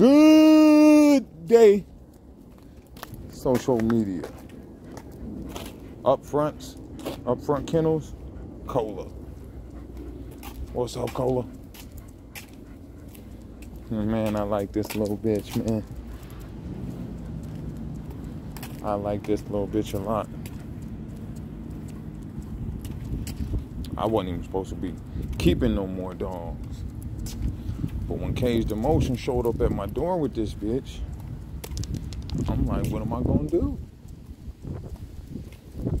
Good day, social media. Up fronts, up front kennels, cola. What's up, cola? Man, I like this little bitch, man. I like this little bitch a lot. I wasn't even supposed to be keeping no more dogs. But when Caged Emotion showed up at my door with this bitch, I'm like, what am I gonna do?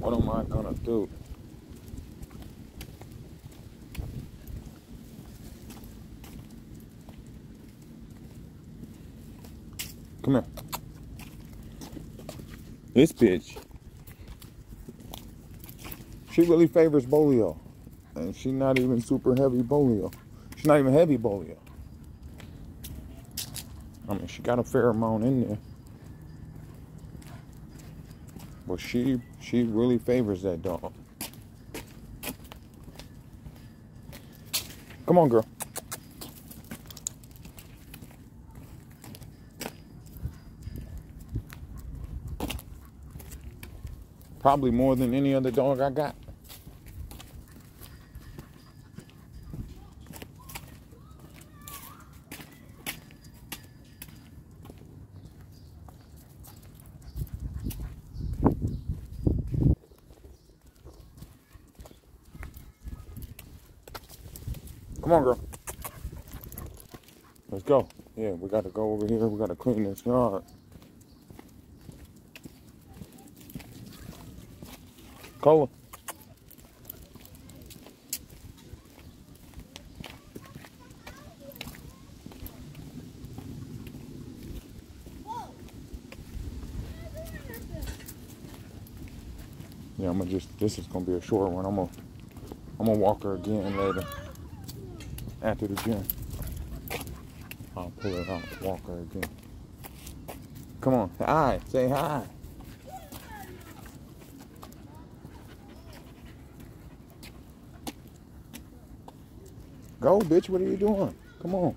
What am I gonna do? Come here. This bitch, she really favors Bolio. And she's not even super heavy Bolio. She's not even heavy Bolio. I mean, she got a fair amount in there. But she she really favors that dog. Come on, girl. Probably more than any other dog I got. Come on, girl. Let's go. Yeah, we got to go over here. We got to clean this yard. Cola. Yeah, I'm gonna just. This is gonna be a short one. I'm gonna. I'm gonna walk her again later. After the gym. I'll pull it out. Walk her again. Come on. Hi. Say hi. Go, bitch. What are you doing? Come on.